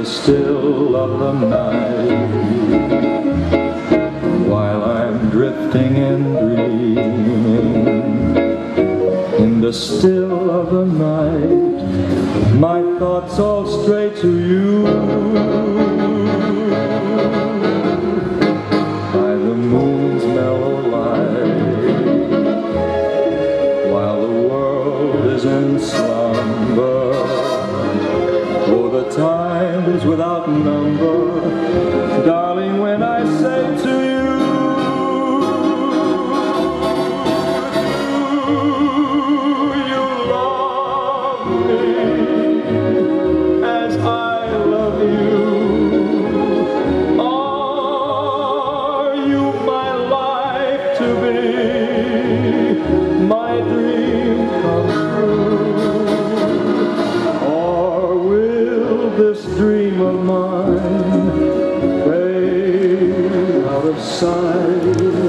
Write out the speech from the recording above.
the still of the night while I'm drifting and dreaming. In the still of the night my thoughts all stray to you. By the moon's mellow light while the world is in slumber for the times without number. Darling when I say to you you love me as I love you. Are you my life to be this dream of mine fade out of sight